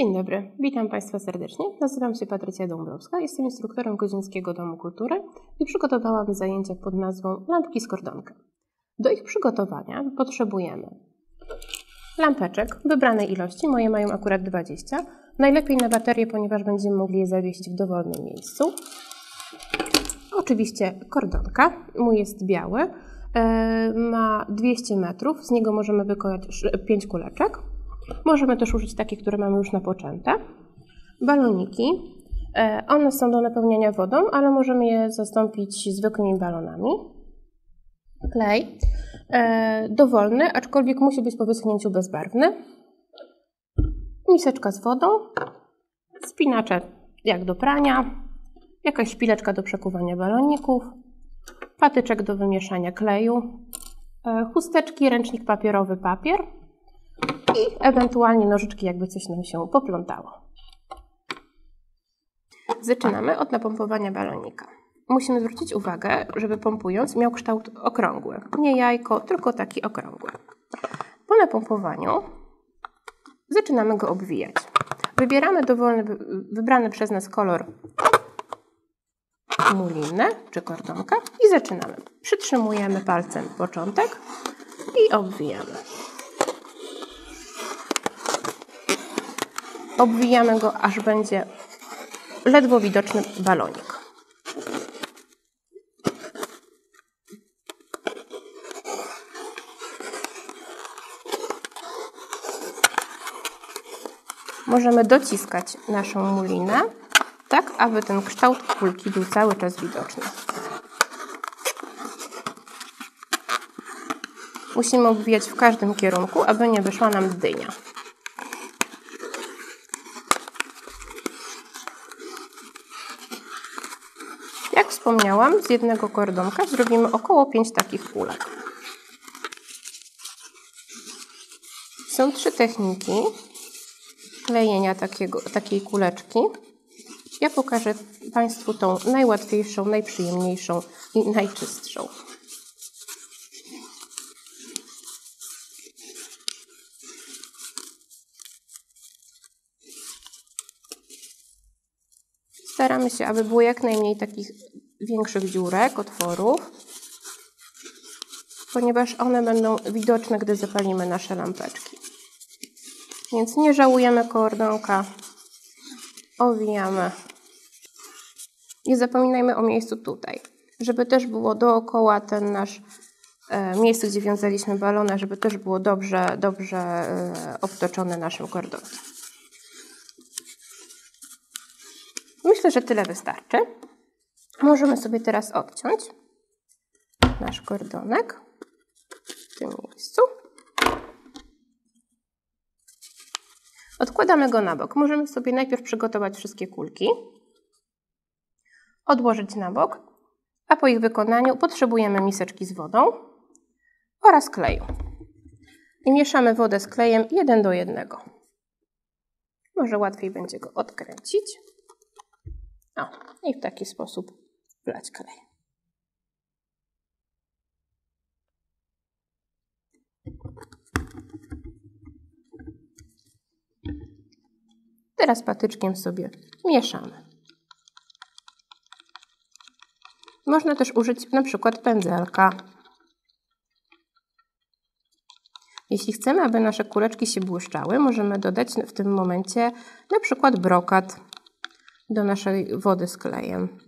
Dzień dobry, witam Państwa serdecznie. Nazywam się Patrycja Dąbrowska, jestem instruktorem Kozińskiego Domu Kultury i przygotowałam zajęcia pod nazwą Lampki z kordonka. Do ich przygotowania potrzebujemy lampeczek wybranej ilości, moje mają akurat 20, najlepiej na baterię, ponieważ będziemy mogli je zawiesić w dowolnym miejscu. Oczywiście kordonka, mój jest biały, e, ma 200 metrów, z niego możemy wykonać 5 kuleczek. Możemy też użyć takich, które mamy już napoczęte. Baloniki. E, one są do napełniania wodą, ale możemy je zastąpić zwykłymi balonami. Klej. E, dowolny, aczkolwiek musi być po wyschnięciu bezbarwny. Miseczka z wodą. Spinacze jak do prania. Jakaś szpileczka do przekuwania baloników. Patyczek do wymieszania kleju. E, chusteczki, ręcznik papierowy, papier i ewentualnie nożyczki, jakby coś nam się poplątało. Zaczynamy od napompowania balonika. Musimy zwrócić uwagę, żeby pompując miał kształt okrągły. Nie jajko, tylko taki okrągły. Po napompowaniu zaczynamy go obwijać. Wybieramy dowolny, wybrany przez nas kolor mulinę czy kordonka i zaczynamy. Przytrzymujemy palcem początek i obwijamy. Obwijamy go, aż będzie ledwo widoczny balonik. Możemy dociskać naszą mulinę, tak aby ten kształt kulki był cały czas widoczny. Musimy obwijać w każdym kierunku, aby nie wyszła nam dynia. Jak wspomniałam, z jednego kordonka zrobimy około 5 takich kulek. Są trzy techniki klejenia takiego, takiej kuleczki. Ja pokażę Państwu tą najłatwiejszą, najprzyjemniejszą i najczystszą. Staramy się, aby było jak najmniej takich większych dziurek, otworów, ponieważ one będą widoczne, gdy zapalimy nasze lampeczki. Więc nie żałujemy kordonka, owijamy. Nie zapominajmy o miejscu tutaj, żeby też było dookoła ten nasz e, miejsce, gdzie wiązaliśmy balona, żeby też było dobrze, dobrze e, obtoczone naszym kordonkiem. Myślę, że tyle wystarczy. Możemy sobie teraz odciąć nasz kordonek w tym miejscu. Odkładamy go na bok. Możemy sobie najpierw przygotować wszystkie kulki, odłożyć na bok, a po ich wykonaniu potrzebujemy miseczki z wodą oraz kleju. I mieszamy wodę z klejem 1 do 1. Może łatwiej będzie go odkręcić. O, i w taki sposób wlać klej. Teraz patyczkiem sobie mieszamy. Można też użyć na przykład pędzelka. Jeśli chcemy, aby nasze kuleczki się błyszczały, możemy dodać w tym momencie na przykład brokat do naszej wody z klejem.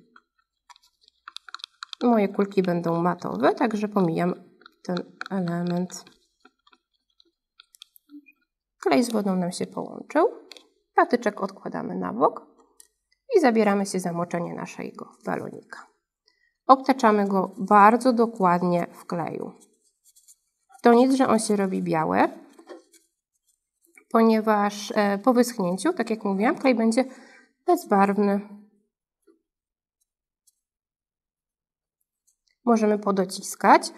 Moje kulki będą matowe, także pomijam ten element. Klej z wodą nam się połączył. Patyczek odkładamy na bok i zabieramy się za moczenie naszego balonika. Obtaczamy go bardzo dokładnie w kleju. To nic, że on się robi biały, ponieważ e, po wyschnięciu, tak jak mówiłam, klej będzie bezbarwny. Możemy podociskać,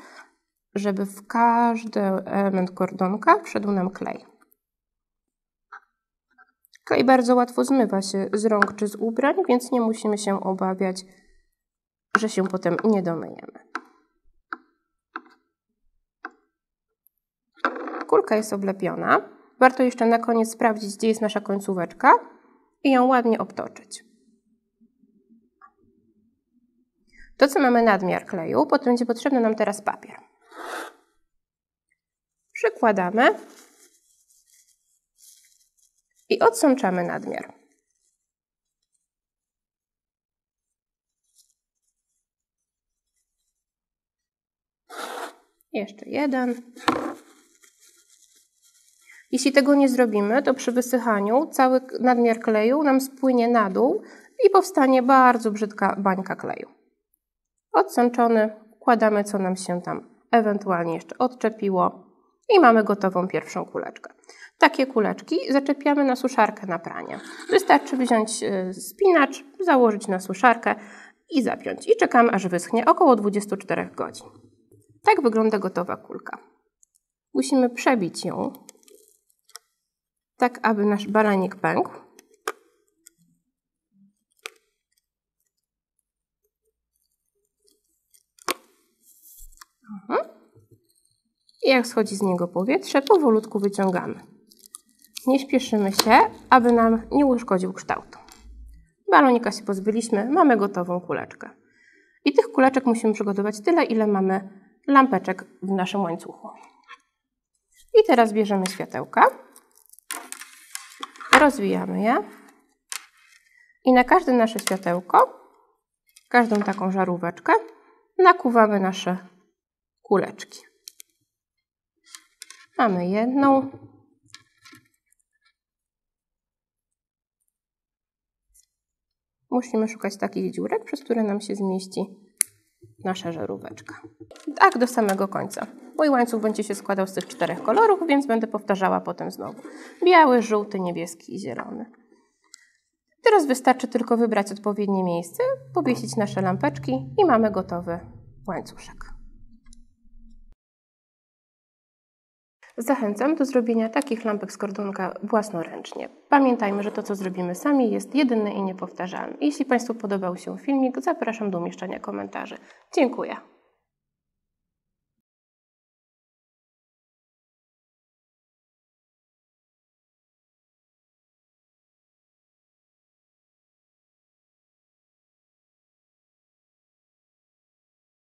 żeby w każdy element kordonka wszedł nam klej. Klej bardzo łatwo zmywa się z rąk czy z ubrań, więc nie musimy się obawiać, że się potem nie domyjemy. Kulka jest oblepiona. warto jeszcze na koniec sprawdzić, gdzie jest nasza końcóweczka i ją ładnie obtoczyć. To, co mamy nadmiar kleju, potem będzie potrzebny nam teraz papier. Przykładamy i odsączamy nadmiar. Jeszcze jeden. Jeśli tego nie zrobimy, to przy wysychaniu cały nadmiar kleju nam spłynie na dół i powstanie bardzo brzydka bańka kleju. Odsączony, wkładamy co nam się tam ewentualnie jeszcze odczepiło i mamy gotową pierwszą kuleczkę. Takie kuleczki zaczepiamy na suszarkę na pranie. Wystarczy wziąć y, spinacz, założyć na suszarkę i zapiąć. I czekamy aż wyschnie około 24 godzin. Tak wygląda gotowa kulka. Musimy przebić ją, tak aby nasz balanik pękł. Mhm. I jak schodzi z niego powietrze, powolutku wyciągamy. Nie śpieszymy się, aby nam nie uszkodził kształtu. Balonika się pozbyliśmy, mamy gotową kuleczkę. I tych kuleczek musimy przygotować tyle, ile mamy lampeczek w naszym łańcuchu. I teraz bierzemy światełka, rozwijamy je i na każde nasze światełko, każdą taką żaróweczkę nakuwamy nasze kuleczki. Mamy jedną. Musimy szukać takich dziurek, przez które nam się zmieści nasza żaróweczka. Tak do samego końca. Mój łańcuch będzie się składał z tych czterech kolorów, więc będę powtarzała potem znowu. Biały, żółty, niebieski i zielony. Teraz wystarczy tylko wybrać odpowiednie miejsce, powiesić nasze lampeczki i mamy gotowy łańcuszek. Zachęcam do zrobienia takich lampek z kordonka własnoręcznie. Pamiętajmy, że to, co zrobimy sami, jest jedyne i niepowtarzalne. Jeśli Państwu podobał się filmik, zapraszam do umieszczania komentarzy. Dziękuję.